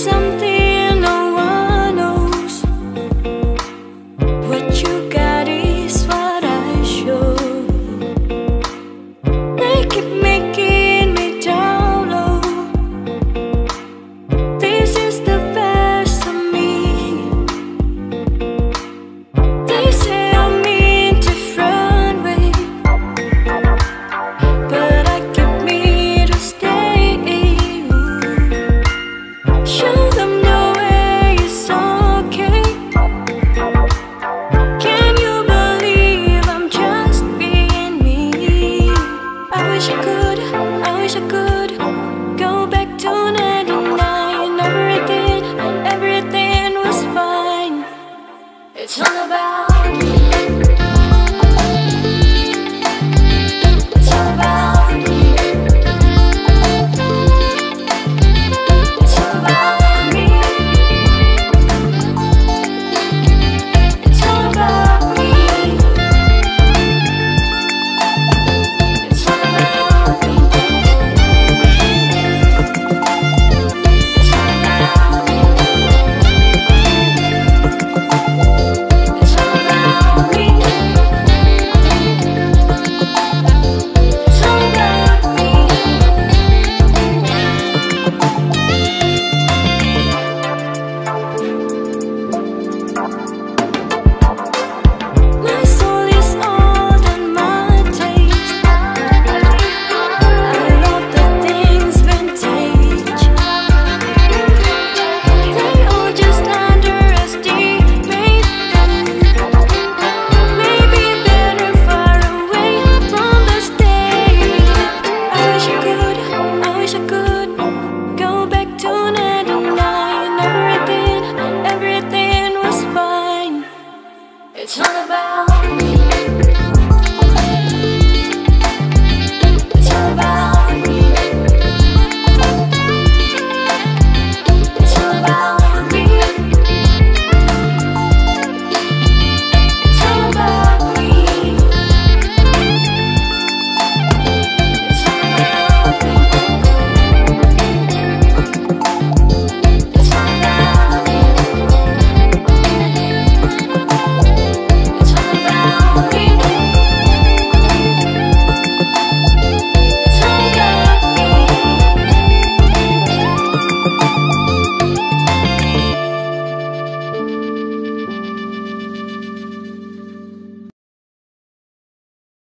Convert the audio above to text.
something could, I wish I could go back to now.